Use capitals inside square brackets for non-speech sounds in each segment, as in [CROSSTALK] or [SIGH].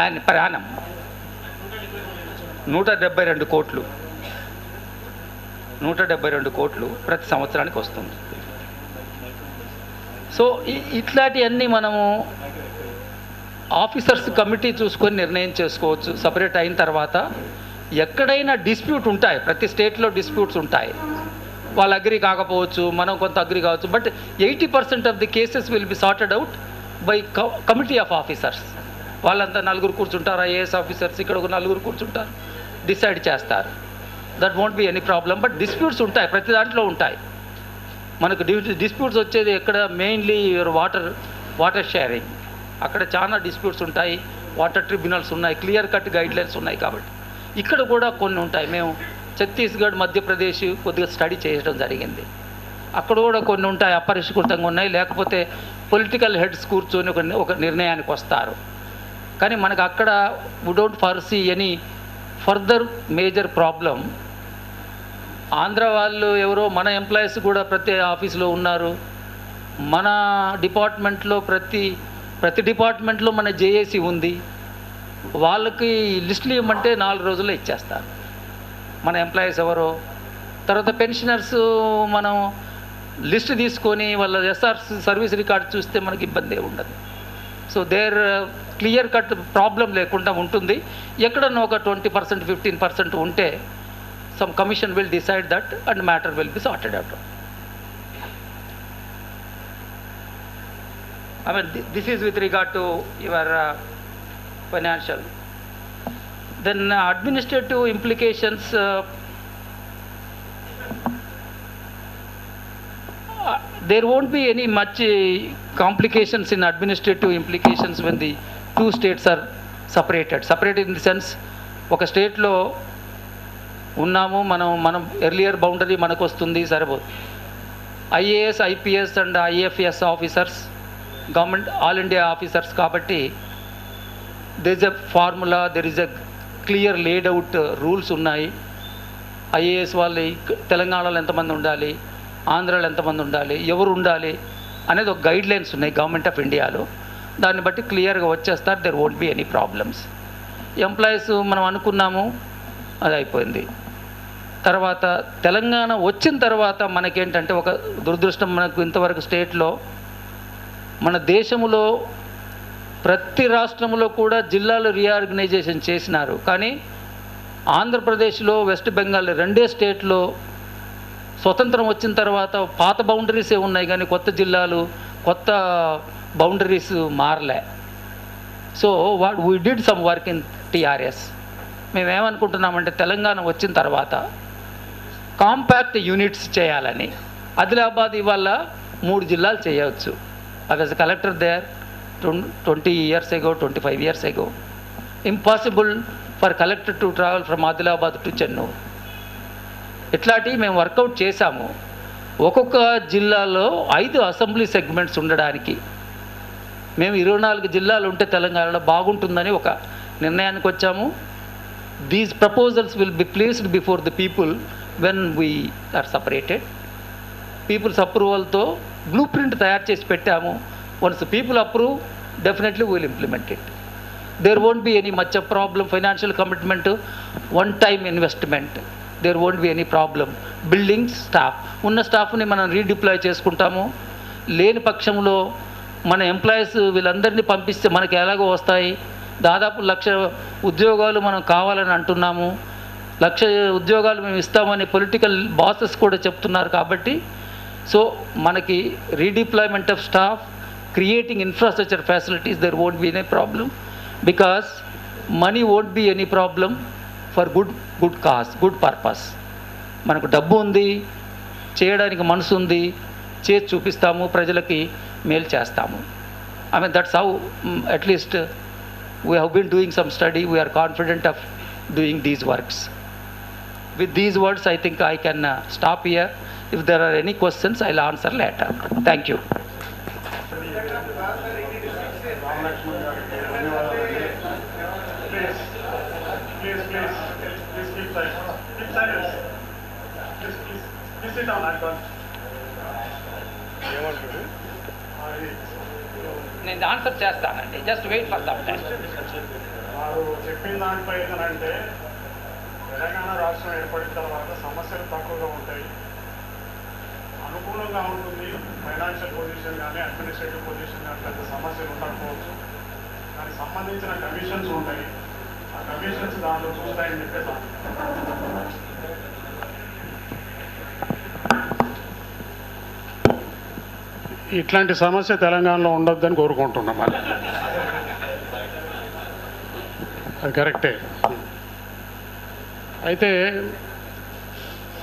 ఆయన ప్రయాణం నూట డెబ్బై రెండు కోట్లు. నూట డెబ్బై రెండు కోట్లు ప్రతి సంవత్సరానికి వస్తుంది. సో ఇట్లాంటివన్నీ మనము ఆఫీసర్స్ కమిటీ చూసుకొని నిర్ణయం చేసుకోవచ్చు. సపరేట్ అయిన తర్వాత ఎక్కడైనా డిస్ప్యూట్ ఉంటాయి. ప్రతి స్టేట్లో డిస్ప్యూట్స్ ఉంటాయి. వాళ్ళు అగ్రి కాకపోవచ్చు మనం కొంత అగ్రి కావచ్చు. But eighty percent of the cases will be sorted out. By committee of officers. వాళ్ళంతా నలుగురు కూర్చుంటారు ఐఏఎస్ ఆఫీసర్స్ ఇక్కడ ఒక నలుగురు కూర్చుంటారు డిసైడ్ చేస్తారు. That won't be any problem but disputes ఉంటాయి ప్రతి దాంట్లో ఉంటాయి. మనకు డిస్ప్యూట్స్ వచ్చేది ఎక్కడ? మెయిన్లీ వాటర్ వాటర్ షేరింగ్ అక్కడ చాలా డిస్ప్యూట్స్ ఉంటాయి వాటర్ ట్రిబ్యునల్స్ ఉన్నాయి క్లియర్ కట్ గైడ్లైన్స్ ఉన్నాయి కాబట్టి. ఇక్కడ కూడా కొన్ని ఉంటాయి. మేము ఛత్తీస్గఢ్ మధ్యప్రదేశ్ కొద్దిగా స్టడీ చేయడం జరిగింది. అక్కడ కూడా కొన్ని ఉంటాయి అపరిష్కృతంగా ఉన్నాయి. లేకపోతే పొలిటికల్ హెడ్స్ కూర్చొని ఒక ఒక నిర్ణయానికి వస్తారు. కానీ మనకు అక్కడ we don't foresee any further major problem Andhra వాళ్ళు ఎవరో మన ఎంప్లాయీస్ కూడా ప్రతి ఆఫీస్లో ఉన్నారు. మన డిపార్ట్మెంట్లో ప్రతి ప్రతి డిపార్ట్మెంట్లో మన జేఏసీ ఉంది. వాళ్ళకి లిస్టులు ఇవ్వమంటే నాలుగు రోజుల్లో ఇచ్చేస్తారు. మన ఎంప్లాయీస్ ఎవరో. తర్వాత పెన్షనర్స్ మనం లిస్ట్ తీసుకొని వాళ్ళ ఎస్ఆర్సి సర్వీస్ రికార్డ్ చూస్తే మనకి ఇబ్బంది ఉండదు. So there clear cut problem లేకుండా ఉంటుంది. ఎక్కడన్నా ఒక ట్వంటీ పర్సెంట్ ఫిఫ్టీన్ పర్సెంట్ ఉంటే some commission will decide that and matter will be sorted out I mean this is with regard to your financial then administrative implications there won't be any much uh, complications in administrative implications when the two states are separated. Separated in the sense, ఒక స్టేట్లో ఉన్నాము మనం మనం earlier boundary మనకు వస్తుంది సరిపోదు IAS IPS and IFS officers government all India officers కాబట్టి there is a formula there is a clear laid out rules ఉన్నాయి ఐఏఎస్ వాళ్ళు తెలంగాణలో ఎంతమంది ఉండాలి? ఆంధ్రాలో ఎంతమంది ఉండాలి ఎవరు ఉండాలి అనేది ఒక గైడ్ లైన్స్ ఉన్నాయి గవర్నమెంట్ ఆఫ్ ఇండియాలో దాన్ని బట్టి క్లియర్గా వచ్చేస్తారు there won't be any problems employees మనం అనుకున్నాము అది అయిపోయింది. తర్వాత తెలంగాణ వచ్చిన తర్వాత మనకేంటంటే ఒక దురదృష్టం మనకు ఇంతవరకు స్టేట్లో మన దేశంలో ప్రతి రాష్ట్రంలో కూడా జిల్లాలు రీఆర్గనైజేషన్ చేసినారు. కానీ ఆంధ్రప్రదేశ్లో వెస్ట్ బెంగాల్ రెండే స్టేట్లో స్వతంత్రం వచ్చిన తర్వాత పాత బౌండరీసే ఉన్నాయి కానీ కొత్త జిల్లాలు కొత్త boundaries మారలే. So what we did some work in TRS మేమేమనుకుంటున్నామంటే Telangana వచ్చిన తర్వాత కాంపాక్ట్ యూనిట్స్ చేయాలని. ఆదిలాబాద్ ఇవాళ మూడు జిల్లాలు చేయవచ్చు. I was collector there twenty years ago twenty five years ago impossible for collector to travel from Adilabad to Chennur ఇట్లాంటివి మేము work out చేశాము. ఒక్కొక్క జిల్లాలో ఐదు అసెంబ్లీ సెగ్మెంట్స్ ఉండడానికి. మేము ఇరవై నాలుగు జిల్లాలు ఉంటే తెలంగాణలో బాగుంటుందని ఒక నిర్ణయానికి వచ్చాము. These proposals will be placed before the people when we are separated peoples అప్రూవల్తో blueprint తయారు చేసి పెట్టాము. Once people approve definitely will implement it there won't be any much problem financial commitment one time investment there won't be any problem building staff ఉన్న స్టాఫ్ని మనం redeploy చేసుకుంటాము. లేని పక్షంలో మన ఎంప్లాయీస్ వీళ్ళందరినీ పంపిస్తే మనకి ఎలాగో వస్తాయి? దాదాపు లక్ష ఉద్యోగాలు మనం కావాలని అంటున్నాము. లక్ష ఉద్యోగాలు మేము ఇస్తామని పొలిటికల్ బాసెస్ కూడా చెప్తున్నారు కాబట్టి సో మనకి redeployment of staff creating infrastructure facilities there won't be any problem because money won't be any problem for good good cause good purpose మనకు డబ్బు ఉంది చేయడానికి మనసు ఉంది చేసి చూపిస్తాము ప్రజలకి మేలు చేస్తాము. I mean that's how at least we have been doing some study we are confident of doing these works with these words i think i can uh, stop here. If there are any questions i'll answer later. Thank you. ఇది answer చేస్తానండి. Just wait for some time వారు చెప్పిన దానిపై ఏంటంటే తెలంగాణ రాష్ట్రం ఏర్పడిన తర్వాత సమస్యలు తక్కువగా ఉంటాయి. అనుకూలంగా ఉంటుంది ఫైనాన్షియల్ పొజిషన్ కానీ అడ్మినిస్ట్రేటివ్ పొజిషన్ కానీ పెద్ద సమస్యలు ఉండకపోవచ్చు. దానికి సంబంధించిన కమిషన్స్ ఉంటాయి. ఆ కమిషన్స్ దాంట్లో చూస్తాయని చెప్పేసి ఇట్లాంటి సమస్య తెలంగాణలో ఉండొద్దని కోరుకుంటున్నాం అది. అది కరెక్టే. అయితే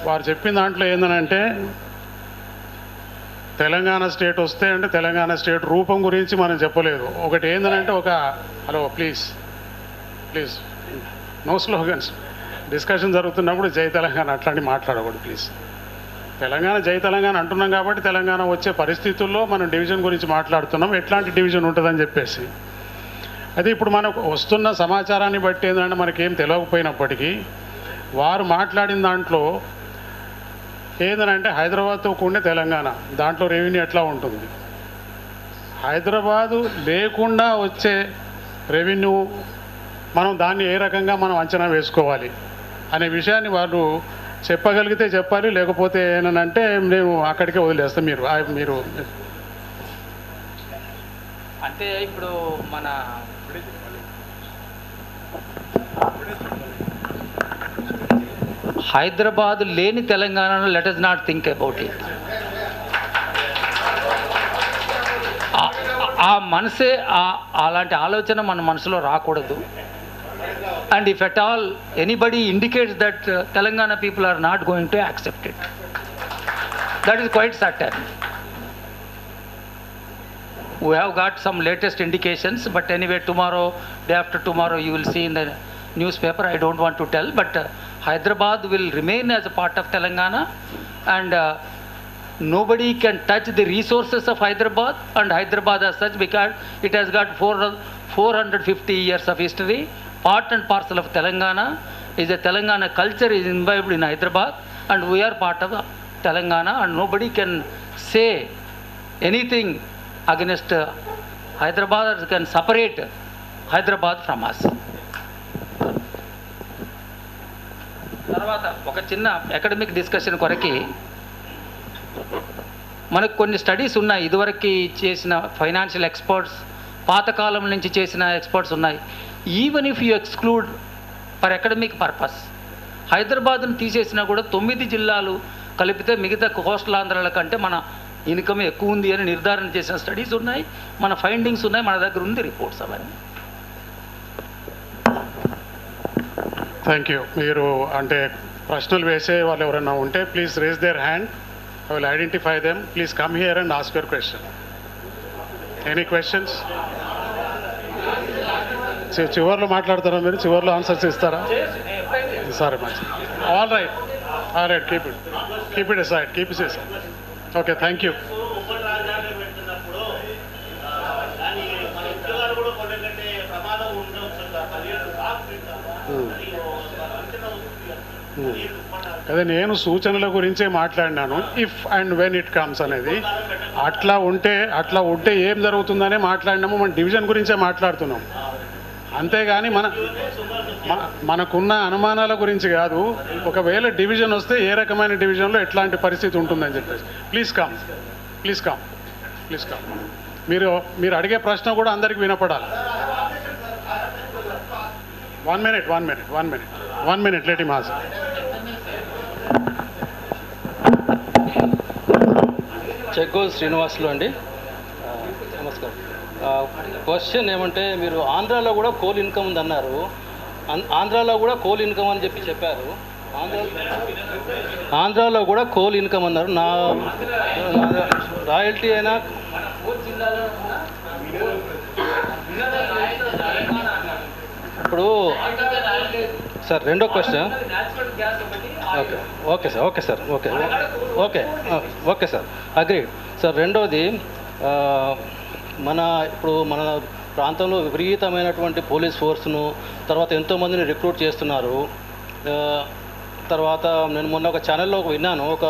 వారు చెప్పిన దాంట్లో ఏందనంటే తెలంగాణ స్టేట్ వస్తే అంటే తెలంగాణ స్టేట్ రూపం గురించి మనం చెప్పలేదు. ఒకటి ఏందనంటే ఒక hello please please no slogans. Discussion జరుగుతున్నప్పుడు జై తెలంగాణ అట్లాంటి మాట్లాడకూడదు ప్లీజ్. తెలంగాణ జై తెలంగాణ అంటున్నాం కాబట్టి తెలంగాణ వచ్చే పరిస్థితుల్లో మనం డివిజన్ గురించి మాట్లాడుతున్నాం. ఎట్లాంటి డివిజన్ ఉంటుందని చెప్పేసి. అయితే ఇప్పుడు మనకు వస్తున్న సమాచారాన్ని బట్టి ఏంటంటే మనకేం తెలియకపోయినప్పటికీ వారు మాట్లాడిన దాంట్లో ఏంటంటే హైదరాబాద్తో కూడిన తెలంగాణ దాంట్లో రెవెన్యూ ఎట్లా ఉంటుంది? హైదరాబాదు లేకుండా వచ్చే రెవెన్యూ మనం దాన్ని ఏ రకంగా మనం అంచనా వేసుకోవాలి? అనే విషయాన్ని వాళ్ళు చెప్పగలిగితే చెప్పాలి లేకపోతే ఏంటంటే మేము అక్కడికే వదిలేస్తాం. మీరు మీరు. అంటే ఇప్పుడు మన హైదరాబాద్ లేని తెలంగాణలో let us not think about it ఆ మనసే అలాంటి ఆలోచన మన మనసులో రాకూడదు. and if at all anybody indicates that uh, Telangana people are not going to accept it. That is quite certain. We have got some latest indications, but anyway, tomorrow, day after tomorrow, you will see in the newspaper. I don't want to tell, but uh, Hyderabad will remain as a part of Telangana, and uh, nobody can touch the resources of Hyderabad and Hyderabad as such because it has got four, 450 years of history part and parcel of Telangana is a Telangana culture is imbibed in Hyderabad and we are part of Telangana and nobody can say anything against Hyderabad can separate Hyderabad from us తర్వాత ఒక చిన్న academic discussion కొరకి మనకు కొన్ని studies ఉన్నాయి. ఇదివరకు చేసిన financial experts పాతకాలం నుంచి చేసిన ఎక్స్పర్ట్స్ ఉన్నాయి. Even if you exclude for academic purpose హైదరాబాద్ను తీసేసినా కూడా తొమ్మిది జిల్లాలు కలిపితే మిగతా కోస్టల్ ఆంధ్రాల కంటే మన ఇన్కమ్ ఎక్కువ ఉంది అని నిర్ధారణ చేసిన స్టడీస్ ఉన్నాయి మన ఫైండింగ్స్ ఉన్నాయి మన దగ్గర ఉంది రిపోర్ట్స్ అవన్నీ. థ్యాంక్ యూ మీరు అంటే ప్రశ్నలు వేసే వాళ్ళు ఎవరైనా ఉంటే please raise their hand I will identify them please come here and ask your question any questions చివరిలో మాట్లాడతారా మీరు? చివరిలో ఆన్సర్స్ ఇస్తారా? సరే మంచి all right all right keep it keep it side keep it okay thank you అదే నేను సూచనల గురించే మాట్లాడినాను. If and when it comes అనేది. అట్లా ఉంటే అట్లా ఉంటే ఏం జరుగుతుందనే మాట్లాడినాము. మన డివిజన్ గురించే మాట్లాడుతున్నాం. అంతేగాని మన మనకున్న అనుమానాల గురించి కాదు. ఒకవేళ డివిజన్ వస్తే ఏ రకమైన డివిజన్లో ఎట్లాంటి పరిస్థితి ఉంటుందని చెప్పేసి. Please come please come please come మీరు మీరు అడిగే ప్రశ్న కూడా అందరికి వినపడాలి. One minute one minute one minute one minute let him answer Cheggol Srinivasulu అండి. క్వశ్చన్ ఏమంటే మీరు ఆంధ్రాలో కూడా కోల్ ఇన్కమ్ ఉంది అన్నారు ఆంధ్రాలో కూడా కోల్ ఇన్కమ్ అని చెప్పి చెప్పారు. ఆంధ్ర ఆంధ్రాలో కూడా కోల్ ఇన్కమ్ అన్నారు. నా రాయల్టీ అయినా ఇప్పుడు సార్ రెండో question okay okay sir okay sir okay okay okay sir agreed sir రెండోది మన ఇప్పుడు మన ప్రాంతంలో విపరీతమైనటువంటి పోలీస్ ఫోర్స్ను తర్వాత ఎంతోమందిని రిక్రూట్ చేస్తున్నారు. తర్వాత నేను మొన్న ఒక ఛానల్లో విన్నాను ఒక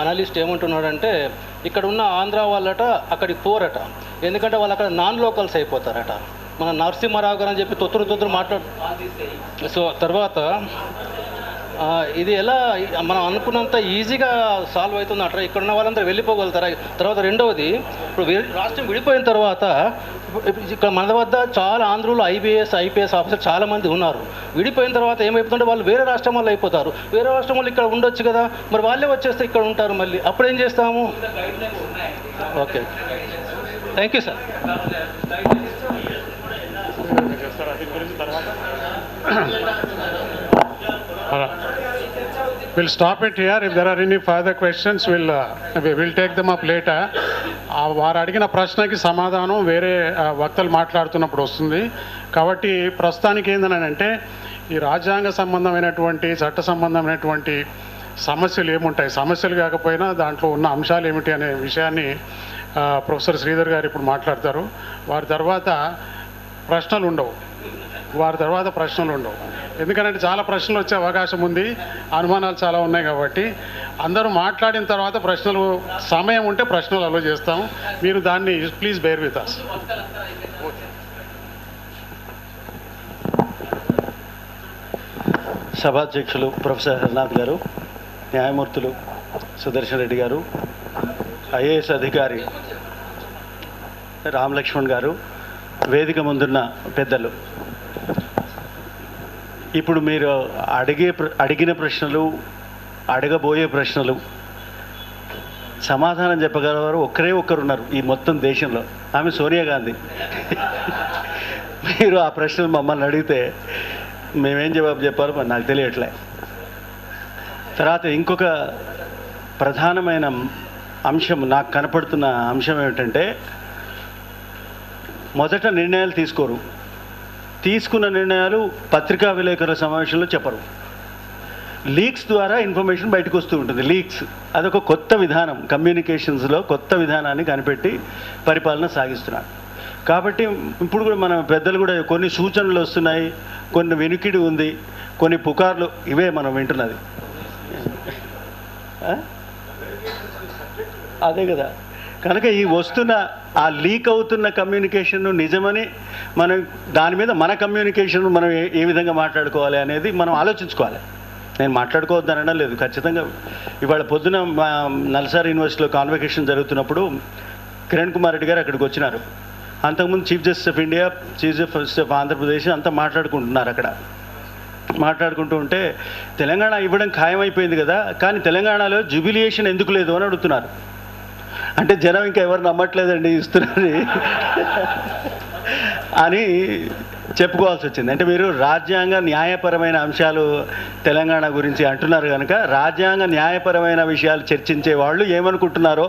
అనలిస్ట్ ఏమంటున్నాడంటే ఇక్కడ ఉన్న ఆంధ్ర వాళ్ళట అక్కడికి పోరట. ఎందుకంటే వాళ్ళు అక్కడ నాన్ లోకల్స్ అయిపోతారట. మన నరసింహారావు గారు అని చెప్పి తొత్తురు తొత్తురు మాట్లాడు సో తర్వాత ఇది ఎలా మనం అనుకున్నంత ఈజీగా సాల్వ్ అవుతుంది అట్రా? ఇక్కడ ఉన్న వాళ్ళందరూ వెళ్ళిపోగలుగుతారా? తర్వాత రెండవది ఇప్పుడు రాష్ట్రం విడిపోయిన తర్వాత ఇక్కడ మన వద్ద చాలా ఆంధ్రులు ఐబీఎస్ ఐపీఎస్ ఆఫీసర్ చాలా మంది ఉన్నారు. విడిపోయిన తర్వాత ఏమైపోతుంటే వాళ్ళు వేరే రాష్ట్రం వాళ్ళు అయిపోతారు. వేరే రాష్ట్రం వాళ్ళు ఇక్కడ ఉండొచ్చు కదా? మరి వాళ్ళే వచ్చేస్తే ఇక్కడ ఉంటారు మళ్ళీ. అప్పుడు ఏం చేస్తాము? ఓకే. Thank you sir. చేస్తారా [COUGHS] దీని will stop it here if there are any further questions will will take them up later వారు అడిగిన ప్రశ్నకి సమాధానం వేరే వక్తలు మాట్లాడుతున్నప్పుడు వస్తుంది. కాబట్టి ప్రస్తుతానికి ఏందని ఈ రాజ్యాంగ సంబంధమైనటువంటి చట్ట సంబంధమైనటువంటి సమస్యలు ఏముంటాయి? సమస్యలు కాకపోయినా దాంట్లో ఉన్న అంశాలు ఏమిటి అనే విషయాన్ని ప్రొఫెసర్ శ్రీధర్ గారు ఇప్పుడు మాట్లాడతారు. వారి తర్వాత ప్రశ్నలు ఉండవు. వారి తర్వాత ప్రశ్నలు ఉండవు. ఎందుకంటే చాలా ప్రశ్నలు వచ్చే అవకాశం ఉంది. అనుమానాలు చాలా ఉన్నాయి కాబట్టి. అందరూ మాట్లాడిన తర్వాత ప్రశ్నలు సమయం ఉంటే ప్రశ్నలు అలో చేస్తాం. మీరు దాన్ని ప్లీజ్ బేర్ విత్ అస్ సభాధ్యక్షులు ప్రొఫెసర్ హరినాథ్ గారు న్యాయమూర్తులు సుదర్శన్ రెడ్డి గారు ఐఏఎస్ అధికారి రామలక్ష్మణ్ గారు వేదిక ముందున్న పెద్దలు. ఇప్పుడు మీరు అడిగే ప్ర- అడిగిన ప్రశ్నలు అడగబోయే ప్రశ్నలు సమాధానం చెప్పగలవారు ఒక్కరే ఒక్కరు ఉన్నారు ఈ మొత్తం దేశంలో. ఆమె సోనియా గాంధీ. మీరు ఆ ప్రశ్నలు మమ్మల్ని అడిగితే మేమేం జవాబు చెప్పాలో మరి నాకు తెలియట్లే. తర్వాత ఇంకొక ప్రధానమైన అంశం నాకు కనపడుతున్న అంశం ఏమిటంటే మొదట నిర్ణయాలు తీసుకోరు. తీసుకున్న నిర్ణయాలు పత్రికా విలేకరుల సమావేశంలో చెప్పరు. లీక్స్ ద్వారా ఇన్ఫర్మేషన్ బయటకు వస్తూ ఉంటుంది. లీక్స్ అదొక కొత్త విధానం. కమ్యూనికేషన్స్లో కొత్త విధానాన్ని కనిపెట్టి పరిపాలన సాగిస్తున్నారు. కాబట్టి ఇప్పుడు కూడా మన పెద్దలు కూడా కొన్ని సూచనలు వస్తున్నాయి. కొన్ని వెనుకిడి ఉంది. కొన్ని పుకార్లు ఇవే మనం వింటున్నది. అదే కదా. కనుక ఈ వస్తున్న ఆ లీక్ అవుతున్న కమ్యూనికేషన్ నిజమని మనం దాని మీద మన కమ్యూనికేషన్ మనం ఏ విధంగా మాట్లాడుకోవాలి అనేది మనం ఆలోచించుకోవాలి. నేను మాట్లాడుకోవద్దని అనడం లేదు. ఖచ్చితంగా ఇవాళ పొద్దున మా నల్సార్ యూనివర్సిటీలో కాన్వకేషన్ జరుగుతున్నప్పుడు కిరణ్ కుమార్ రెడ్డి గారు అక్కడికి వచ్చినారు. అంతకుముందు chief justice of India chief justice of Andhra Pradesh అంతా మాట్లాడుకుంటున్నారు అక్కడ. మాట్లాడుకుంటూ ఉంటే తెలంగాణ ఇవ్వడం ఖాయమైపోయింది కదా కానీ తెలంగాణలో జుబిలియేషన్ ఎందుకు లేదు అని అడుగుతున్నారు. అంటే జనం ఇంకా ఎవరు నమ్మట్లేదండి ఇస్తున్నారని అని చెప్పుకోవాల్సి వచ్చింది. అంటే మీరు రాజ్యాంగ న్యాయపరమైన అంశాలు తెలంగాణ గురించి అంటున్నారు కనుక రాజ్యాంగ న్యాయపరమైన విషయాలు చర్చించే వాళ్ళు ఏమనుకుంటున్నారో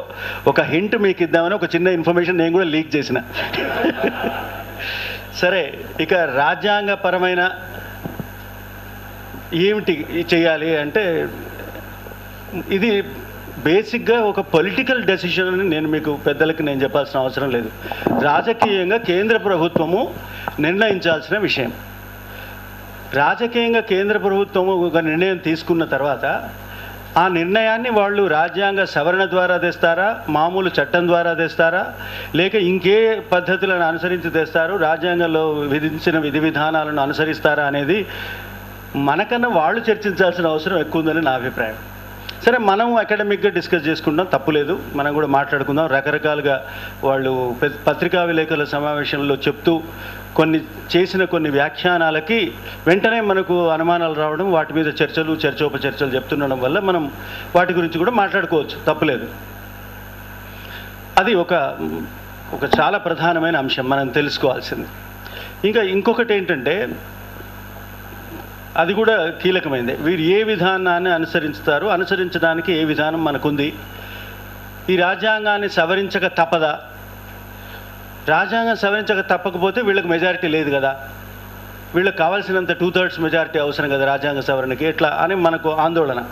ఒక హింట్ మీకు ఇద్దామని ఒక చిన్న ఇన్ఫర్మేషన్ నేను కూడా లీక్ చేసిన. సరే ఇక రాజ్యాంగపరమైన ఏమిటి చేయాలి అంటే ఇది బేసిక్గా ఒక పొలిటికల్ డెసిషన్ అని నేను మీకు పెద్దలకి నేను చెప్పాల్సిన అవసరం లేదు. రాజకీయంగా కేంద్ర ప్రభుత్వము నిర్ణయించాల్సిన విషయం. రాజకీయంగా కేంద్ర ప్రభుత్వము ఒక నిర్ణయం తీసుకున్న తర్వాత ఆ నిర్ణయాన్ని వాళ్ళు రాజ్యాంగ సవరణ ద్వారా తెస్తారా మామూలు చట్టం ద్వారా తెస్తారా లేక ఇంకే పద్ధతులను అనుసరించి తెస్తారు రాజ్యాంగంలో విధించిన విధి విధానాలను అనుసరిస్తారా అనేది మనకన్నా వాళ్ళు చర్చించాల్సిన అవసరం ఎక్కువ ఉందని నా అభిప్రాయం. సరే మనం అకాడమిక్గా డిస్కస్ చేసుకుంటాం తప్పులేదు మనం కూడా మాట్లాడుకుందాం. రకరకాలుగా వాళ్ళు పత్రికా విలేకరుల సమావేశంలో చెప్తూ కొన్ని చేసిన కొన్ని వ్యాఖ్యానాలకి వెంటనే మనకు అనుమానాలు రావడం వాటి మీద చర్చలు చర్చోపచర్చలు చెప్తుండడం వల్ల మనం వాటి గురించి కూడా మాట్లాడుకోవచ్చు. తప్పులేదు అది ఒక ఒక చాలా ప్రధానమైన అంశం. మనం తెలుసుకోవాల్సింది. ఇంకా ఇంకొకటి ఏంటంటే అది కూడా కీలకమైంది. వీరు ఏ విధానాన్ని అనుసరించుతారు అనుసరించడానికి ఏ విధానం మనకుంది. ఈ రాజ్యాంగాన్ని సవరించక తప్పదా? రాజ్యాంగం సవరించక తప్పకపోతే వీళ్ళకి మెజారిటీ లేదు కదా. వీళ్ళకి కావాల్సినంత టూ థర్డ్స్ మెజారిటీ అవసరం కదా రాజ్యాంగ సవరణకి. ఎట్లా అని మనకు ఆందోళన.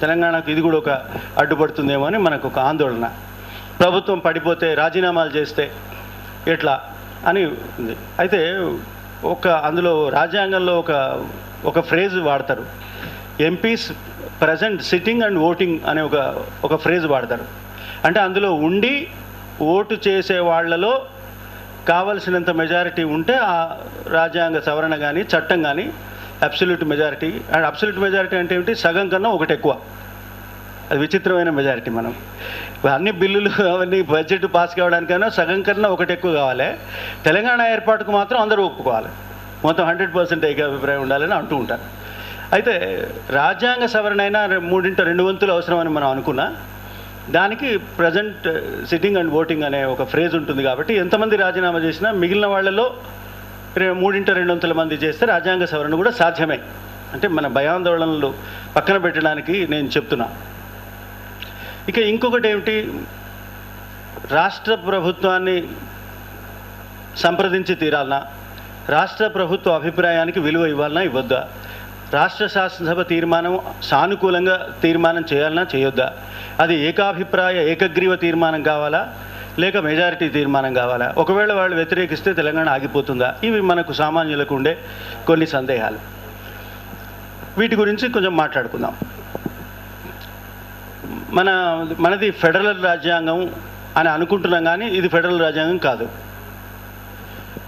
తెలంగాణకు ఇది కూడా ఒక అడ్డుపడుతుందేమో అని మనకు ఒక ఆందోళన. ప్రభుత్వం పడిపోతే రాజీనామాలు చేస్తే ఎట్లా అని అయితే ఒక అందులో రాజ్యాంగంలో ఒక ఒక ఫ్రేజ్ వాడతారు. MPs present sitting and voting అనే ఒక ఒక ఫ్రేజ్ వాడతారు. అంటే అందులో ఉండి ఓటు చేసే వాళ్ళలో కావలసినంత మెజారిటీ ఉంటే ఆ రాజ్యాంగ సవరణ కానీ చట్టం కానీ absolute majority and absolute majority అంటే ఏమిటి? సగం కన్నా ఒకటి ఎక్కువ. అది విచిత్రమైన మెజారిటీ మనం. అన్ని బిల్లులు అవన్నీ బడ్జెట్ పాస్ కావడానికైనా సగం కన్నా ఒకటి ఎక్కువ కావాలి. తెలంగాణ ఏర్పాటుకు మాత్రం అందరూ ఒప్పుకోవాలి. మొత్తం హండ్రెడ్ పర్సెంట్ ఏకాభిప్రాయం ఉండాలని అంటూ ఉంటారు. అయితే రాజ్యాంగ సవరణ అయినా మూడింట రెండు వంతులు అవసరమని మనం అనుకున్నా దానికి ప్రజెంట్ సిట్టింగ్ అండ్ ఓటింగ్ అనే ఒక ఫ్రేజ్ ఉంటుంది కాబట్టి ఎంతమంది రాజీనామా చేసినా మిగిలిన వాళ్ళలో మూడింట రెండు వంతుల మంది చేస్తే రాజ్యాంగ సవరణ కూడా సాధ్యమే. అంటే మన భయాందోళనలు పక్కన పెట్టడానికి నేను చెప్తున్నా. ఇక ఇంకొకటి ఏమిటి? రాష్ట్ర ప్రభుత్వాన్ని సంప్రదించి తీరాలనా? రాష్ట్ర ప్రభుత్వ అభిప్రాయానికి విలువ ఇవ్వాలన్నా ఇవ్వద్దా? రాష్ట్ర శాసనసభ తీర్మానం సానుకూలంగా తీర్మానం చేయాలన్నా చేయొద్దా? అది ఏకాభిప్రాయ ఏకగ్రీవ తీర్మానం కావాలా? లేక మెజారిటీ తీర్మానం కావాలా? ఒకవేళ వాళ్ళు వ్యతిరేకిస్తే తెలంగాణ ఆగిపోతుందా? ఇవి మనకు సామాన్యులకు ఉండే కొన్ని సందేహాలు. వీటి గురించి కొంచెం మాట్లాడుకుందాం. మన మనది ఫెడరల్ రాజ్యాంగం అని అనుకుంటున్నాం కానీ ఇది ఫెడరల్ రాజ్యాంగం కాదు.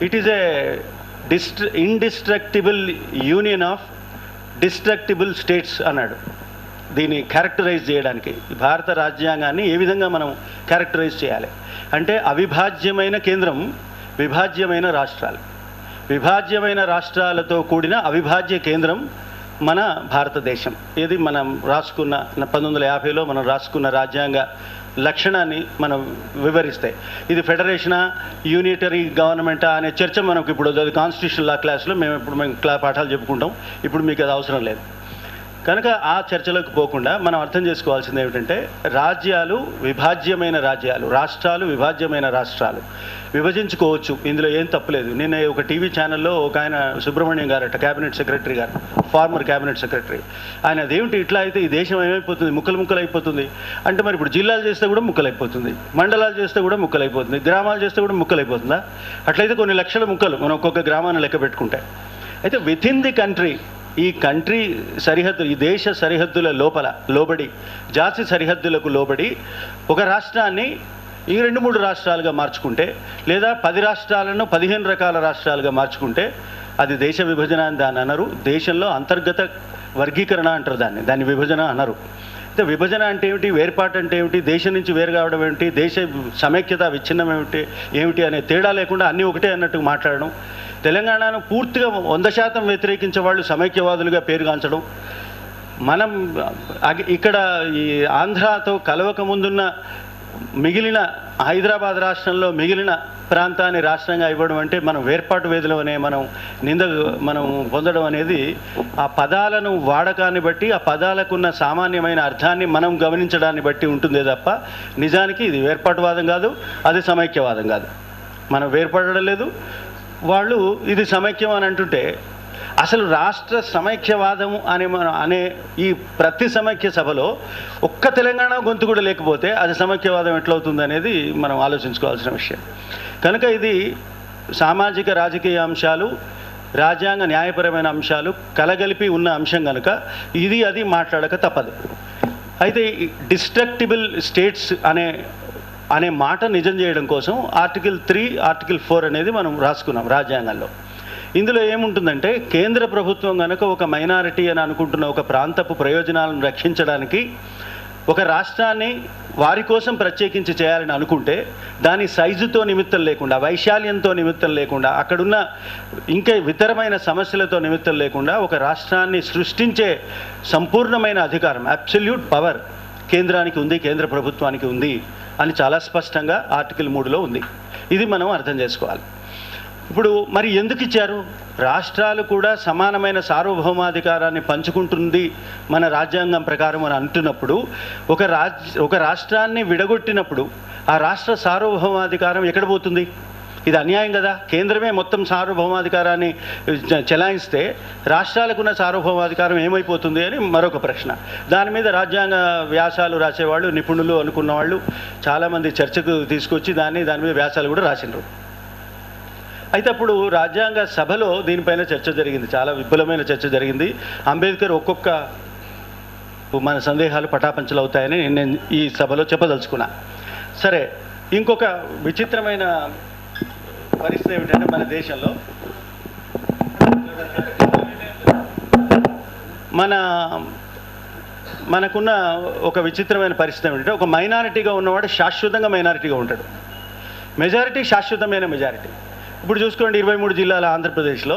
It is a డిస్ట్ర indestructible union of destructible states అన్నాడు. దీన్ని క్యారెక్టరైజ్ చేయడానికి. భారత రాజ్యాంగాన్ని ఏ విధంగా మనం క్యారెక్టరైజ్ చేయాలి? అంటే అవిభాజ్యమైన కేంద్రం విభాజ్యమైన రాష్ట్రాలు. విభాజ్యమైన రాష్ట్రాలతో కూడిన అవిభాజ్య కేంద్రం మన భారతదేశం. ఇది మనం రాసుకున్న పంతొమ్మిది వందల యాభైలో మనం రాసుకున్న రాజ్యాంగ లక్షణాన్ని మనం వివరిస్తాయి ఇది ఫెడరేషనా యూనిటరీ గవర్నమెంటా అనే చర్చ మనకు ఇప్పుడు కాన్స్టిట్యూషన్ లా క్లాస్లో మేము ఇప్పుడు మేము క్లా పాఠాలు చెప్పుకుంటాం. ఇప్పుడు మీకు అది అవసరం లేదు. కనుక ఆ చర్చలకు పోకుండా మనం అర్థం చేసుకోవాల్సింది ఏమిటంటే రాజ్యాలు విభాజ్యమైన రాజ్యాలు రాష్ట్రాలు విభాజ్యమైన రాష్ట్రాలు. విభజించుకోవచ్చు. ఇందులో ఏం తప్పులేదు నిన్న ఒక టీవీ ఛానల్లో ఒక ఆయన సుబ్రహ్మణ్యం గారట క్యాబినెట్ సెక్రటరీ గారు ఫార్మర్ క్యాబినెట్ సెక్రటరీ. ఆయన అదేమిటి ఇట్లా అయితే ఈ దేశం ఏమైపోతుంది? ముక్కలు ముక్కలు అయిపోతుంది అంటే మరి ఇప్పుడు జిల్లాలు చేస్తే కూడా ముక్కలైపోతుంది. మండలాలు చేస్తే కూడా ముక్కలైపోతుంది. గ్రామాలు చేస్తే కూడా ముక్కలైపోతుందా? అట్లయితే కొన్ని లక్షల ముక్కలు మనం ఒక్కొక్క గ్రామాన్ని లెక్క పెట్టుకుంటే. అయితే విత్ ఇన్ ది కంట్రీ ఈ కంట్రీ సరిహద్దు ఈ దేశ సరిహద్దుల లోపల లోబడి జాతి సరిహద్దులకు లోబడి ఒక రాష్ట్రాన్ని ఈ రెండు మూడు రాష్ట్రాలుగా మార్చుకుంటే లేదా పది రాష్ట్రాలను పదిహేను రకాల రాష్ట్రాలుగా మార్చుకుంటే అది దేశ విభజన అని దాన్ని అనరు. దేశంలో అంతర్గత వర్గీకరణ అంటారు దాన్ని. దాన్ని విభజన అనరు. అయితే విభజన అంటే ఏమిటి? వేర్పాటు అంటే ఏమిటి? దేశం నుంచి వేరు కావడం ఏమిటి? దేశ సమైక్యత విచ్ఛిన్నం ఏమిటి? ఏమిటి అనే తేడా లేకుండా అన్నీ ఒకటే అన్నట్టు మాట్లాడడం. తెలంగాణను పూర్తిగా వంద శాతం వ్యతిరేకించే వాళ్ళు సమైక్యవాదులుగా పేరుగాంచడం మనం ఇక్కడ ఈ ఆంధ్రాతో కలవక ముందున్న మిగిలిన హైదరాబాద్ రాష్ట్రంలో మిగిలిన ప్రాంతాన్ని రాష్ట్రంగా ఇవ్వడం అంటే మనం వేర్పాటు వేదిలోనే మనం నింద మనం పొందడం అనేది ఆ పదాలను వాడకాన్ని బట్టి ఆ పదాలకున్న సామాన్యమైన అర్థాన్ని మనం గమనించడాన్ని బట్టి ఉంటుందే తప్ప నిజానికి ఇది వేర్పాటువాదం కాదు అది సమైక్యవాదం కాదు. మనం వేర్పడడం లేదు. వాళ్ళు ఇది సమైక్యం అని అంటుంటే అసలు రాష్ట్ర సమైక్యవాదం అనే మన అనే ఈ ప్రతి సమైక్య సభలో ఒక్క తెలంగాణ గొంతు కూడా లేకపోతే అది సమైక్యవాదం ఎట్లవుతుంది అనేది మనం ఆలోచించుకోవాల్సిన విషయం. కనుక ఇది సామాజిక రాజకీయ అంశాలు రాజ్యాంగ న్యాయపరమైన అంశాలు కలగలిపి ఉన్న అంశం కనుక ఇది అది మాట్లాడక తప్పదు. అయితే డిస్ట్రక్టిబుల్ స్టేట్స్ అనే అనే మాట నిజం చేయడం కోసం ఆర్టికల్ త్రీ ఆర్టికల్ ఫోర్ అనేది మనం రాసుకున్నాం రాజ్యాంగంలో. ఇందులో ఏముంటుందంటే కేంద్ర ప్రభుత్వం కనుక ఒక మైనారిటీ అని అనుకుంటున్న ఒక ప్రాంతపు ప్రయోజనాలను రక్షించడానికి ఒక రాష్ట్రాన్ని వారి కోసం ప్రత్యేకించి చేయాలని అనుకుంటే దాని సైజుతో నిమిత్తం లేకుండా వైశాల్యంతో నిమిత్తం లేకుండా అక్కడున్న ఇంకా ఇతరమైన సమస్యలతో నిమిత్తం లేకుండా ఒక రాష్ట్రాన్ని సృష్టించే సంపూర్ణమైన అధికారం అబ్సల్యూట్ పవర్ కేంద్రానికి ఉంది కేంద్ర ప్రభుత్వానికి ఉంది అని చాలా స్పష్టంగా ఆర్టికల్ మూడులో ఉంది. ఇది మనం అర్థం చేసుకోవాలి. ఇప్పుడు మరి ఎందుకు ఇచ్చారు? రాష్ట్రాలు కూడా సమానమైన సార్వభౌమాధికారాన్ని పంచుకుంటుంది మన రాజ్యాంగం ప్రకారం అని అంటున్నప్పుడు ఒక రాజ్ ఒక రాష్ట్రాన్ని విడగొట్టినప్పుడు ఆ రాష్ట్ర సార్వభౌమాధికారం ఎక్కడ పోతుంది? ఇది అన్యాయం కదా? కేంద్రమే మొత్తం సార్వభౌమాధికారాన్ని చెలాయిస్తే రాష్ట్రాలకున్న సార్వభౌమాధికారం ఏమైపోతుంది అని మరొక ప్రశ్న. దాని మీద రాజ్యాంగ వ్యాసాలు రాసేవాళ్ళు నిపుణులు అనుకున్న వాళ్ళు చాలామంది చర్చకు తీసుకొచ్చి దాన్ని దాని మీద వ్యాసాలు కూడా రాసినారు. అయితే అప్పుడు రాజ్యాంగ సభలో దీనిపైన చర్చ జరిగింది. చాలా విపులమైన చర్చ జరిగింది. అంబేద్కర్ ఒక్కొక్క మన సందేహాలు పటాపంచలు అవుతాయని నేను ఈ సభలో చెప్పదలుచుకున్నా. సరే ఇంకొక విచిత్రమైన పరిస్థితి ఏమిటంటే మన దేశంలో మన మనకున్న ఒక విచిత్రమైన పరిస్థితి ఏమిటంటే ఒక మైనారిటీగా ఉన్నవాడు శాశ్వతంగా మైనారిటీగా ఉంటాడు. మెజారిటీ శాశ్వతమైన మెజారిటీ. ఇప్పుడు చూసుకోండి ఇరవై మూడు జిల్లాల ఆంధ్రప్రదేశ్లో.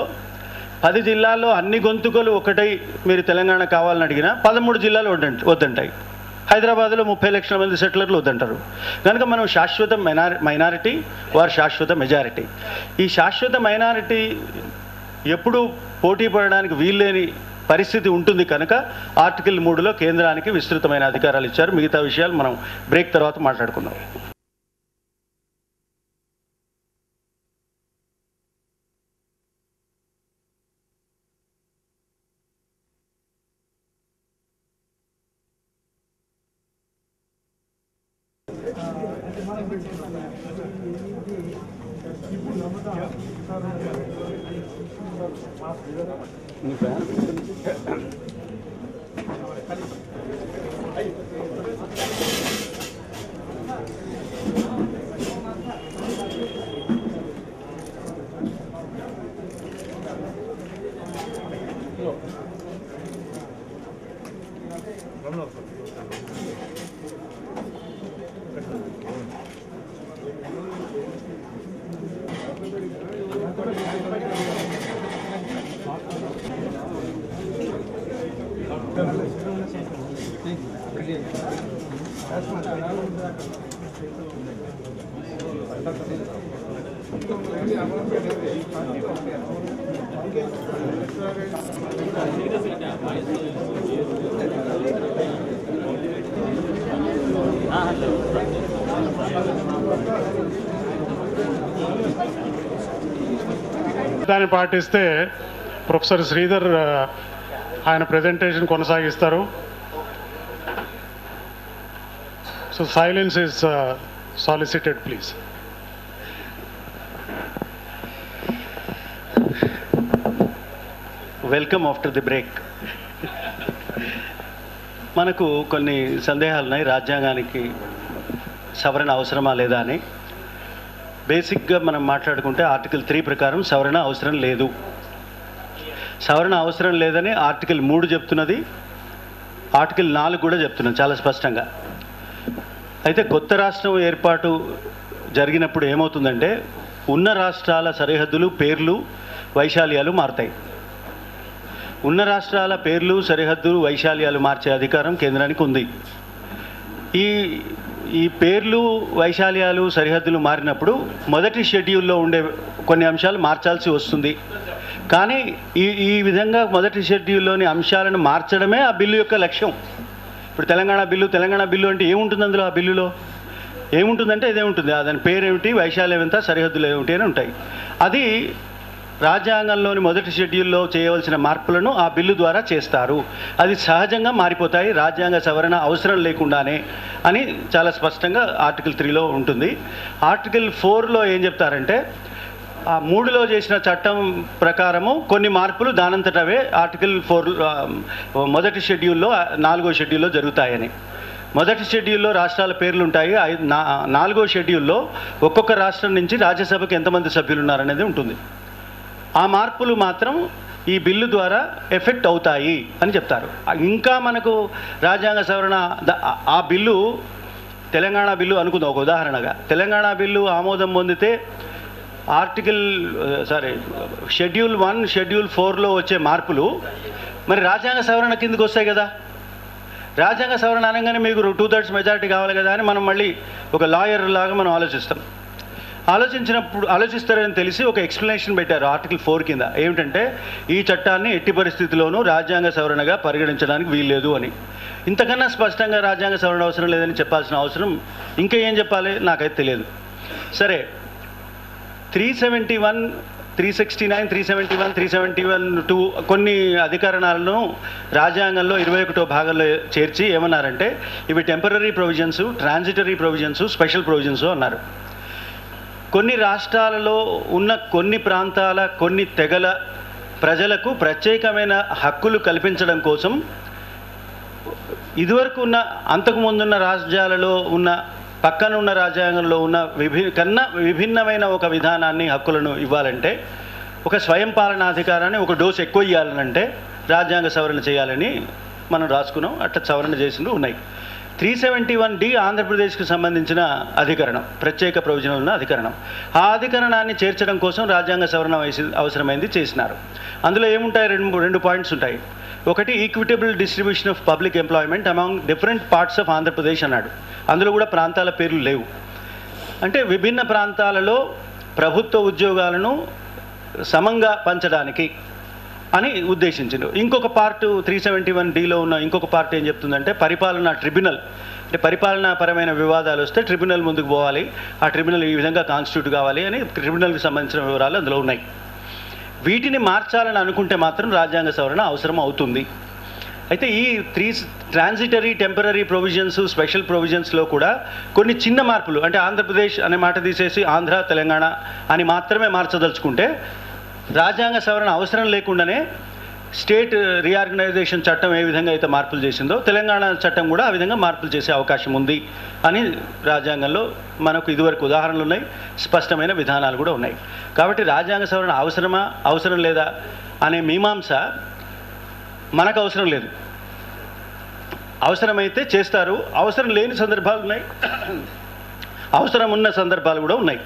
పది జిల్లాల్లో అన్ని గొంతుకలు ఒకటై మీరు తెలంగాణ కావాలని అడిగినా పదమూడు జిల్లాలు వద్దంట వద్దంటాయి. హైదరాబాద్లో ముప్పై లక్షల మంది సెటిలర్లు వద్దంటారు. కనుక మనం శాశ్వత మైనారి మైనారిటీ వారు శాశ్వత మెజారిటీ. ఈ శాశ్వత మైనారిటీ ఎప్పుడు పోటీ పడడానికి వీల్లేని పరిస్థితి ఉంటుంది కనుక ఆర్టికల్ మూడులో కేంద్రానికి విస్తృతమైన అధికారాలు ఇచ్చారు. మిగతా విషయాలు మనం బ్రేక్ తర్వాత మాట్లాడుకుందాం. దాన్ని పాటిస్తే ప్రొఫెసర్ శ్రీధర్ ఆయన ప్రజెంటేషన్ కొనసాగిస్తారు. So silence is solicited please welcome after the break మనకు కొన్ని సందేహాలు ఉన్నాయి రాజ్యాంగానికి సవరణ అవసరమా లేదా అని. బేసిక్గా మనం మాట్లాడుకుంటే ఆర్టికల్ త్రీ ప్రకారం సవరణ అవసరం లేదు. సవరణ అవసరం లేదని ఆర్టికల్ మూడు చెప్తున్నది. ఆర్టికల్ నాలుగు కూడా చెప్తున్నది చాలా స్పష్టంగా. అయితే కొత్త రాష్ట్రం ఏర్పాటు జరిగినప్పుడు ఏమవుతుందంటే ఉన్న రాష్ట్రాల సరిహద్దులు పేర్లు వైశాల్యాలు మారుతాయి. ఉన్న రాష్ట్రాల పేర్లు సరిహద్దులు వైశాల్యాలు మార్చే అధికారం కేంద్రానికి ఉంది. ఈ ఈ పేర్లు వైశాల్యాలు సరిహద్దులు మారినప్పుడు మొదటి షెడ్యూల్లో ఉండే కొన్ని అంశాలు మార్చాల్సి వస్తుంది. కానీ ఈ ఈ విధంగా మొదటి షెడ్యూల్లోని అంశాలను మార్చడమే ఆ బిల్లు యొక్క లక్ష్యం. ఇప్పుడు తెలంగాణ బిల్లు తెలంగాణ బిల్లు అంటే ఏముంటుంది అందులో ఆ బిల్లులో? ఏముంటుందంటే ఇదే ఉంటుంది ఆ దాని పేరేమిటి? వైశాల్యం ఎంత? సరిహద్దులు ఏమిటి అని ఉంటాయి. అది రాజ్యాంగంలోని మొదటి షెడ్యూల్లో చేయవలసిన మార్పులను ఆ బిల్లు ద్వారా చేస్తారు. అది సహజంగా మారిపోతాయి రాజ్యాంగ సవరణ అవసరం లేకుండానే అని చాలా స్పష్టంగా ఆర్టికల్ త్రీలో ఉంటుంది. ఆర్టికల్ ఫోర్లో ఏం చెప్తారంటే ఆ మూడులో చేసిన చట్టం ప్రకారము కొన్ని మార్పులు దానంతటవే ఆర్టికల్ ఫోర్ మొదటి షెడ్యూల్లో నాలుగో షెడ్యూల్లో జరుగుతాయని. మొదటి షెడ్యూల్లో రాష్ట్రాల పేర్లు ఉంటాయి నా- నాలుగో షెడ్యూల్లో ఒక్కొక్క రాష్ట్రం నుంచి రాజ్యసభకు ఎంతమంది సభ్యులు ఉన్నారనేది ఉంటుంది. ఆ మార్పులు మాత్రం ఈ బిల్లు ద్వారా ఎఫెక్ట్ అవుతాయి అని చెప్తారు. ఇంకా మనకు రాజ్యాంగ సవరణ ఆ- ఆ బిల్లు తెలంగాణ బిల్లు అనుకుందాం ఒక ఉదాహరణగా. తెలంగాణ బిల్లు ఆమోదం పొందితే article sorry schedule one schedule ఫోర్లో వచ్చే మార్పులు మరి రాజ్యాంగ సవరణ కిందకు వస్తాయి కదా. రాజ్యాంగ సవరణ అనగానే మీకు టూ థర్డ్స్ మెజారిటీ కావాలి కదా అని మనం మళ్ళీ ఒక లాయర్ లాగా మనం ఆలోచిస్తాం. ఆలోచించినప్పుడు ఆలోచిస్తారని తెలిసి ఒక ఎక్స్ప్లెనేషన్ పెట్టారు ఆర్టికల్ ఫోర్ కింద. ఏమిటంటే ఈ చట్టాన్ని ఎట్టి పరిస్థితిలోనూ రాజ్యాంగ సవరణగా పరిగణించడానికి వీల్లేదు అని. ఇంతకన్నా స్పష్టంగా రాజ్యాంగ సవరణ అవసరం లేదని చెప్పాల్సిన అవసరం ఇంకా ఏం చెప్పాలి? నాకైతే తెలియదు. సరే three seventy one three sixty nine three seventy one three seventy one two కొన్ని అధికరణాలను రాజ్యాంగంలో ఇరవై ఒకటో భాగంలో చేర్చి ఏమన్నారంటే ఇవి temporary provisions transitory provisions special provisions అన్నారు. కొన్ని రాష్ట్రాలలో ఉన్న కొన్ని ప్రాంతాల కొన్ని తెగల ప్రజలకు ప్రత్యేకమైన హక్కులు కల్పించడం కోసం ఇదివరకు ఉన్న అంతకు ముందున్న రాజ్యాలలో ఉన్న పక్కన ఉన్న రాజ్యాంగంలో ఉన్న విభి కన్నా విభిన్నమైన ఒక విధానాన్ని హక్కులను ఇవ్వాలంటే ఒక స్వయం పాలనాధికారాన్ని ఒక డోసు ఎక్కువ ఇవ్వాలనంటే రాజ్యాంగ సవరణ చేయాలని మనం రాసుకున్నాం. అట్లా సవరణ చేసినవి ఉన్నాయి. త్రీ సెవెంటీ వన్ డి ఆంధ్రప్రదేశ్కి సంబంధించిన అధికరణం ప్రత్యేక ప్రయోజనం ఉన్న అధికరణం. ఆ అధికరణాన్ని చేర్చడం కోసం రాజ్యాంగ సవరణ అవసరమైంది చేసినారు. అందులో ఏముంటాయి? రెండు రెండు పాయింట్స్ ఉంటాయి. ఒకటి equitable distribution of public employment among different parts of Andhra Pradesh అన్నాడు. అందులో కూడా ప్రాంతాల పేర్లు లేవు. అంటే విభిన్న ప్రాంతాలలో ప్రభుత్వ ఉద్యోగాలను సమంగా పంచడానికి అని ఉద్దేశించిండు. ఇంకొక పార్ట్ త్రీ సెవెంటీ వన్ డీలో ఉన్న ఇంకొక పార్ట్ ఏం చెప్తుందంటే పరిపాలనా ట్రిబ్యునల్. అంటే పరిపాలనాపరమైన వివాదాలు వస్తే ట్రిబ్యునల్ ముందుకు పోవాలి. ఆ ట్రిబ్యునల్ ఈ విధంగా కాన్స్టిట్యూట్ కావాలి అని ట్రిబ్యునల్కి సంబంధించిన వివరాలు అందులో ఉన్నాయి. వీటిని మార్చాలని అనుకుంటే మాత్రం రాజ్యాంగ సవరణ అవసరం అవుతుంది. అయితే ఈ three transitory temporary provisions special ప్రొవిజన్స్లో కూడా కొన్ని చిన్న మార్పులు అంటే ఆంధ్రప్రదేశ్ అనే మాట తీసేసి ఆంధ్ర తెలంగాణ అని మాత్రమే మార్చదలుచుకుంటే రాజ్యాంగ సవరణ అవసరం లేకుండానే స్టేట్ రీఆర్గనైజేషన్ చట్టం ఏ విధంగా అయితే మార్పులు చేసిందో తెలంగాణ చట్టం కూడా ఆ విధంగా మార్పులు చేసే అవకాశం ఉంది అని రాజ్యాంగంలో మనకు ఇదివరకు ఉదాహరణలు ఉన్నాయి స్పష్టమైన విధానాలు కూడా ఉన్నాయి. కాబట్టి రాజ్యాంగ సవరణ అవసరమా అవసరం లేదా అనే మీమాంస మనకు అవసరం లేదు. అవసరమైతే చేస్తారు అవసరం లేని సందర్భాలు ఉన్నాయి. అవసరం ఉన్న సందర్భాలు కూడా ఉన్నాయి.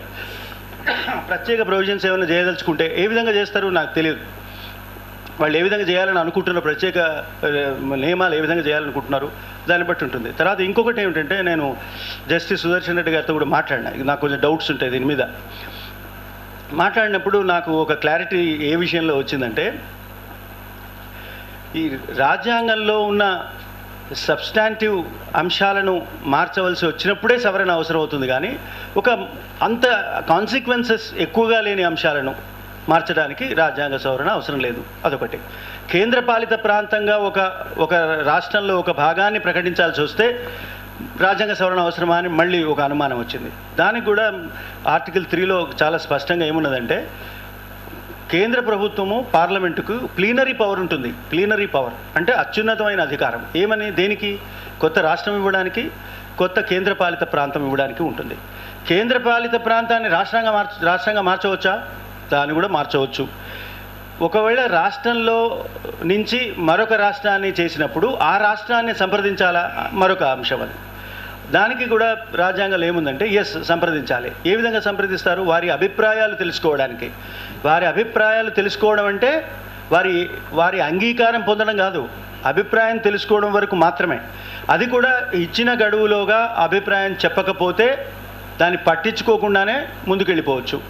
ప్రత్యేక ప్రొవిజన్స్ ఏమైనా చేయదలుచుకుంటే ఏ విధంగా చేస్తారో నాకు తెలియదు. వాళ్ళు ఏ విధంగా చేయాలని అనుకుంటున్న ప్రత్యేక నియమాలు ఏ విధంగా చేయాలనుకుంటున్నారు దాన్ని బట్టి ఉంటుంది. తర్వాత ఇంకొకటి ఏమిటంటే నేను జస్టిస్ సుదర్శన్ రెడ్డి గారితో కూడా మాట్లాడినా. ఇది నాకు కొంచెం డౌట్స్ ఉంటాయి దీని మీద. మాట్లాడినప్పుడు నాకు ఒక క్లారిటీ ఏ విషయంలో వచ్చిందంటే ఈ రాజ్యాంగంలో ఉన్న సబ్స్టాంటివ్ అంశాలను మార్చవలసి వచ్చినప్పుడే సవరణ అవసరం అవుతుంది కానీ ఒక అంత కాన్సిక్వెన్సెస్ ఎక్కువగా లేని అంశాలను మార్చడానికి రాజ్యాంగ సవరణ అవసరం లేదు. అదొకటి. కేంద్రపాలిత ప్రాంతంగా ఒక ఒక రాష్ట్రంలో ఒక భాగాన్ని ప్రకటించాల్సి వస్తే రాజ్యాంగ సవరణ అవసరమా అని మళ్ళీ ఒక అనుమానం వచ్చింది. దానికి కూడా ఆర్టికల్ త్రీలో చాలా స్పష్టంగా ఏమున్నదంటే కేంద్ర ప్రభుత్వము పార్లమెంటుకు ప్లీనరీ పవర్ ఉంటుంది. ప్లీనరీ పవర్ అంటే అత్యున్నతమైన అధికారం. ఏమని? దేనికి? కొత్త రాష్ట్రం ఇవ్వడానికి కొత్త కేంద్రపాలిత ప్రాంతం ఇవ్వడానికి ఉంటుంది. కేంద్రపాలిత ప్రాంతాన్ని రాష్ట్రంగా మార్చ రాష్ట్రంగా మార్చవచ్చా? దాన్ని కూడా మార్చవచ్చు. ఒకవేళ రాష్ట్రంలో నుంచి మరొక రాష్ట్రాన్ని చేసినప్పుడు ఆ రాష్ట్రాన్ని సంప్రదించాలా? మరొక అంశం అది. దానికి కూడా రాజ్యాంగంలో ఏముందంటే ఎస్ సంప్రదించాలి. ఏ విధంగా సంప్రదిస్తారు? వారి అభిప్రాయాలు తెలుసుకోవడానికి. వారి అభిప్రాయాలు తెలుసుకోవడం అంటే వారి వారి అంగీకారం పొందడం కాదు. అభిప్రాయం తెలుసుకోవడం వరకు మాత్రమే. అది కూడా ఇచ్చిన గడువులోగా అభిప్రాయం చెప్పకపోతే దాన్ని పట్టించుకోకుండానే ముందుకెళ్ళిపోవచ్చు.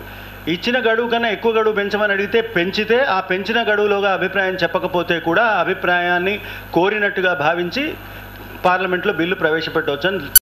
ఇచ్చిన గడువు కన్నా ఎక్కువ గడువు పెంచమని అడిగితే పెంచితే ఆ పెంచిన గడువులోగా అభిప్రాయం చెప్పకపోతే కూడా అభిప్రాయాన్ని కోరినట్టుగా భావించి పార్లమెంట్లో బిల్లు ప్రవేశపెట్టవచ్చు అని